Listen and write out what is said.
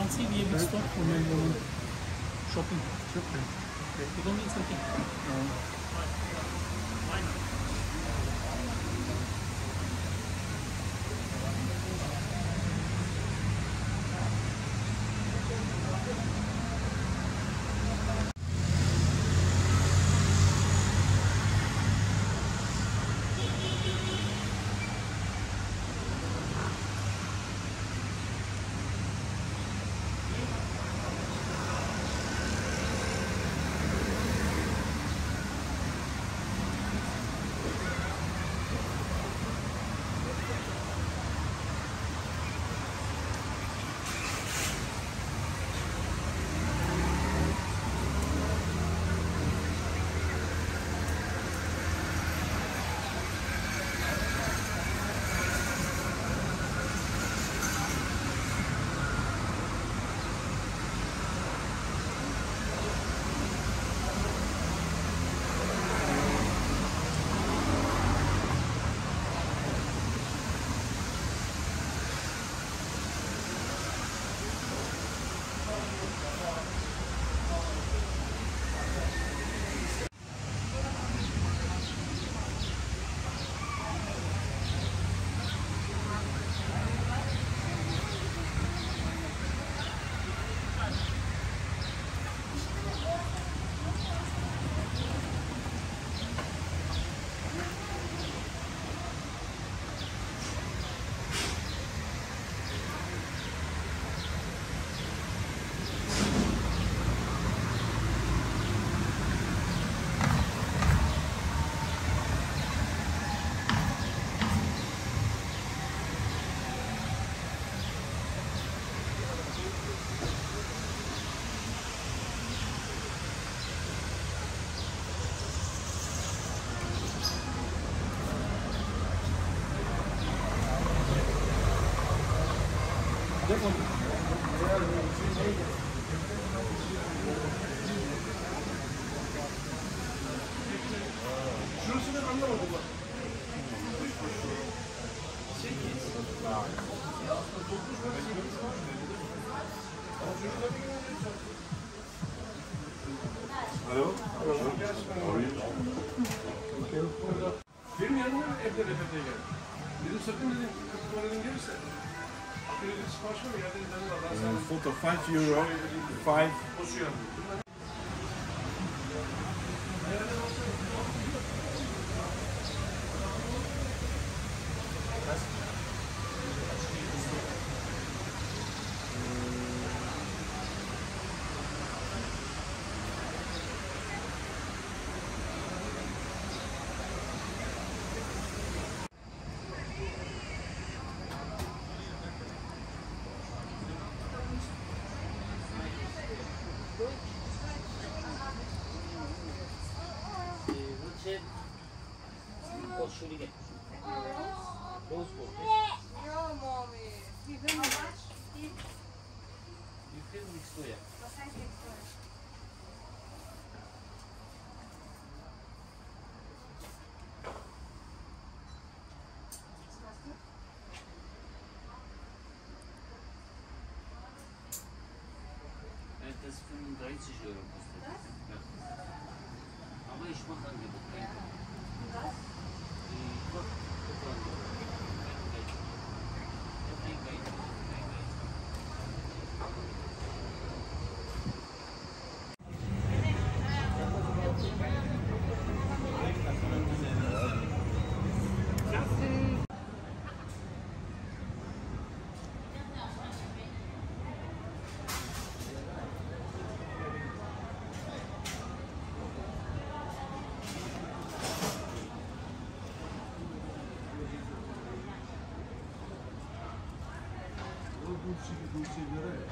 don't see the big store for women shopping. Shopping. You don't need something. Why Şurasını anlamadım bak. Hello. How are you? Benim yanıma evde refete geldi. Dedim sakın dedim Uh, photo 5 euro. 5. Yeah, mommy. How much? You can mix to it. Evet, das ist 35 Euro kostet. Ja. bu şeylere